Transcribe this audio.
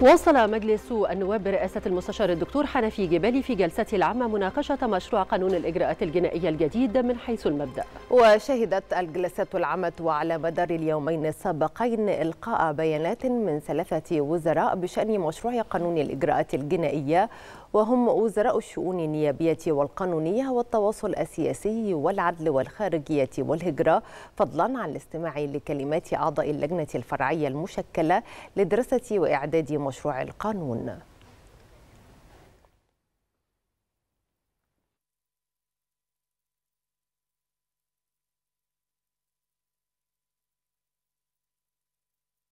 واصل مجلس النواب برئاسة المستشار الدكتور حنفي جبالي في جلسته العامة مناقشة مشروع قانون الإجراءات الجنائية الجديد من حيث المبدأ. وشهدت الجلسات العامة على مدار اليومين السابقين إلقاء بيانات من ثلاثة وزراء بشأن مشروع قانون الإجراءات الجنائية وهم وزراء الشؤون النيابية والقانونية والتواصل السياسي والعدل والخارجية والهجرة فضلا عن الاستماع لكلمات أعضاء اللجنة الفرعية المشكلة لدراسة وإعداد مشروع القانون.